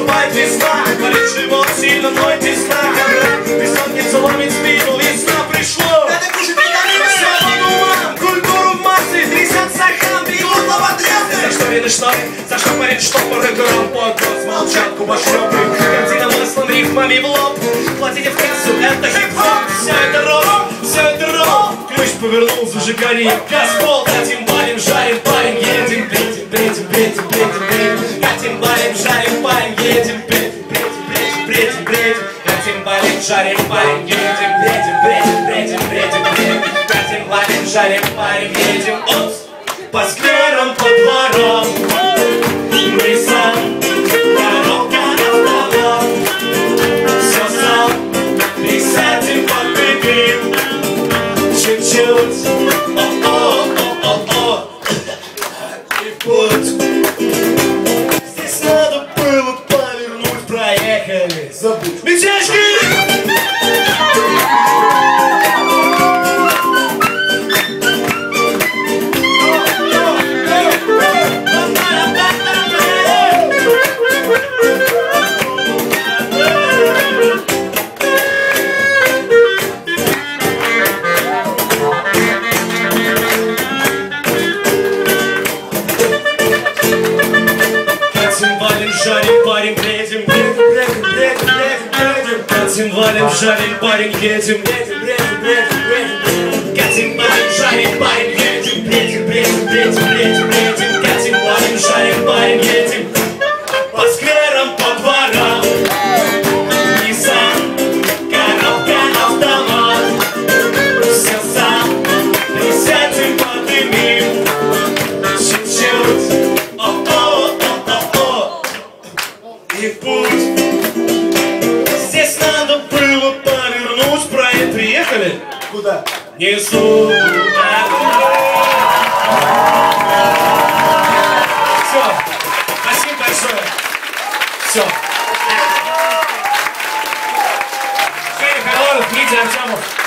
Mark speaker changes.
Speaker 1: наступает весна Болит живот, сильно ноет весна Бессонница ломит спину, весна пришло
Speaker 2: Надо кушать витамины!
Speaker 1: Свободу вам, культуру в массы, трясется хам, бегут За что видишь что? За что парень штопор и гром под нос Молчат губошлепы, картина маслом, рифмами в лоб. Платите в кассу, это хип-хоп Все это рок, все это рок Ключ повернул, зажигание, газ пол Дадим, балим, жарим, Дадим, балим, жарим, парень, едем Бредим, бредим, бредим, бредим, бредим. Дадим, балим, жарим, парень, едем Бредим, бредим, бредим, бредим, бредим. Дадим, балим, жарим, парень, едем. Опс! По скверам, по дворам. Мы сам Дорога автовал Все сам Присядем, подбегим Чуть-чуть Zabut. Biz eşkin! Жарим, парень, бредим, бредим, бредим, бредим, бредим. Катим, валим, жарим, парень, едем, бредим, бредим, бредим, бредим. Катим, валим, жарим, парень, Проект приехали?
Speaker 2: Куда?
Speaker 1: Несу. Все, спасибо большое. Все Женя Холодов, Митя Артемов